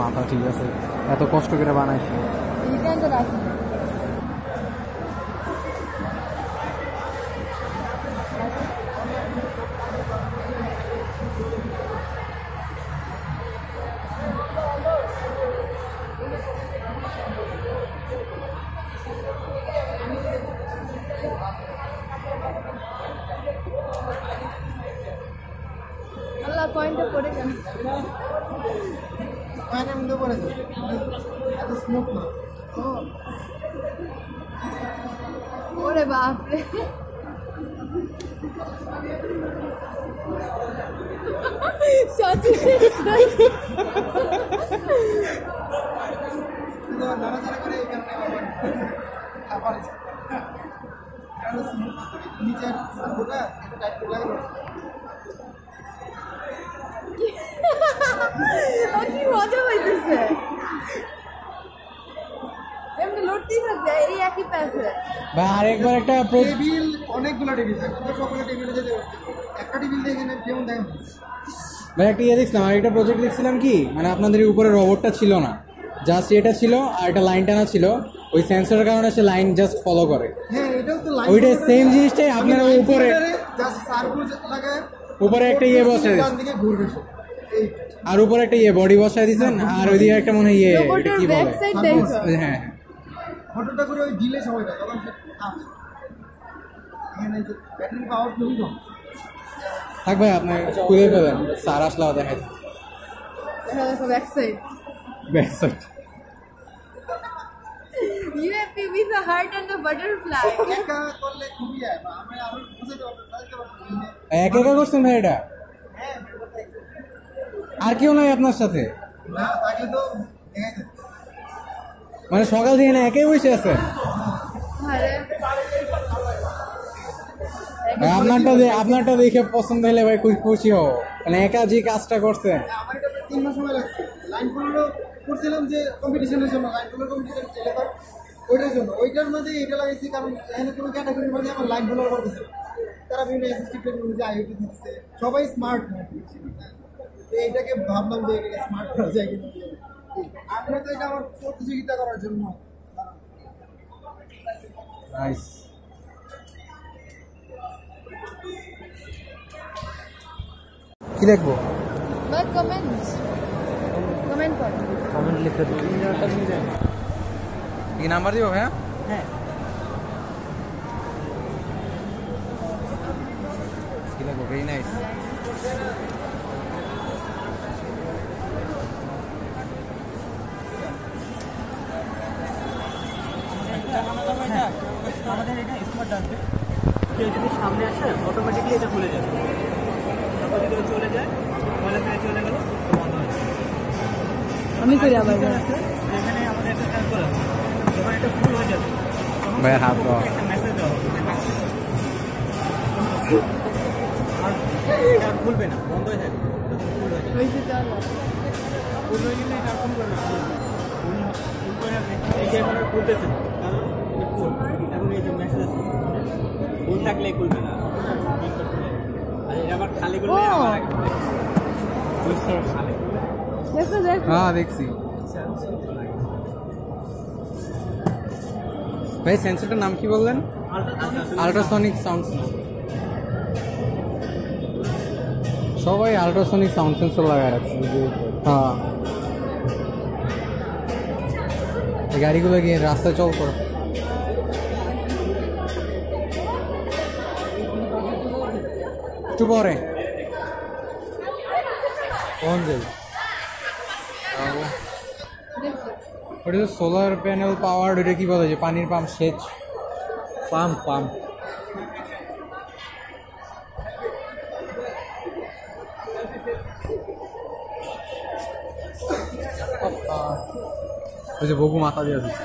মাথা ঠিক আছে। এত কষ্ট করে বানাইছি। পয়েন্টটা পড়ে গেল পায়ের মধ্যে পড়েছে এত স্মোক না। ওরে বাপরে নাড়াচাড়া করে এই কারণে আবার নিচের সাবুটা এটা টাইট করে লাগল কি মজা পাইতেছে। এমনি লড়তেই থাকবে এই একই প্যাসে ভাই আরেকবার একটা pro- টেবিল অনেকগুলো টেবিল থাকে। কিন্তু সকলে টেবিলে যেতে একটা টেবিল দিয়ে এখানে যেমন দেখা ভাই একটা ইয়ে দেখছিলাম আর একটা প্রজেক্ট দেখছিলাম কি? মানে আপনাদের উপরে রবটটা ছিল না। জাস্ট এটা ছিল আর একটা লাইন টানা ছিল। ওই সেন্সরের কারণে সে লাইন জাস্ট ফলো করে। হ্যাঁ এটাও তো লাইন ওইটা সেম জিনিসটাই আপনারা উপরে উপরে একটা ইয়ে বসে ঘুরবে সে। এই আর উপরে একটা ইয়ে বডি বসায় দিছেন আর ওইদিকে একটা মনে হয় ইয়ে কি বলে? সাইড সামনে দেখো হ্যাঁ হ্যাঁ। ফটোটা করে ওই দিলে সময়টা তখন সে থামে। এখানে যে ব্যাটারি পাওয়ার খুবই কম থাক ভাই আপনি খুলে ফেলেন স্যার আসলেও দেখাই দেখা দেখো ব্যাক সাইড ব্যাক সাইড একা করলে খুবই হয় বা আরও বুঝাতে পারব এক একা করছেন ভাই এটা? হ্যাঁ আর কেউ নাই আপনার সাথে? মানে সকাল থেকে না একাই বসে আছেন? ভাই আপনারটা আপনারটা দেখে পছন্দ হলে ভাই খুব খুশি হও। মানে একা যে কাজটা করছেন। আমার এটা প্রায় তিন মাস সময় লাগছে। লাইন ফুলগুলো করছিলাম যে কম্পিটিশনের জন্য লাইন কম্পিটিশন ওইটার জন্য। ওইটার মধ্যে এটা লাগাইছি কারণ এখানে কোনো মধ্যে আমার লাইন করতেছে তারা বিভিন্ন অ্যাসিস্টিভ টেকনোলজি আইওটি দিচ্ছে সবাই স্মার্ট তো এইটাকে ভাবলাম যে এটাকে স্মার্ট করা যায় কিনা। আমরা তো এটা আমার প্রতিযোগিতা করার জন্য। নাইস কি লিখব? But comments. Comment করো। কমেন্ট লিখে দিই কি নাম্বার দিব ভাইয়া? হ্যাঁ। কি লিখব? ভেরি নাইস আসবে কেউ যদি সামনে আসে অটোমেটিকলি এটা খুলে যাবে। তারপর যদি চলে যায় ফেলে চলে গেল বন্ধ হয়ে যাবে। আমি করি আবার এখানে আমাদের একটা সেন্সর আছে। যখন এটা ফুল হয়ে যাবে। ভাইয়ের হাত দাও। একটা মেসেজ হবে আর এটা খুলবে না বন্ধ হয়ে যাবে। ফুল এটা আর করবে না। এই যে আর কারণ ফুল থাকলে খুলবে না। আর এটা আবার খালি করলে আবার আগে খুলে বুঝতে খালি দেখো দেখো। হ্যাঁ দেখছি। ভাই সেন্সরটার নাম কি বললেন? আল্ট্রাসনিক সাউন্ড সবাই আল্ট্রাসনিক সাউন্ড সেন্সর লাগায় রাখছে হ্যাঁ। গাড়িগুলো গিয়ে রাস্তায় চল করো। একটু পরে। দেখো ওটা তো সোলার প্যানেল পাওয়ার ওটা কি বলে যে পানির পাম্প সেচ পাম্প পাম্প ওই যে বকু মাথা দিয়ে দিচ্ছে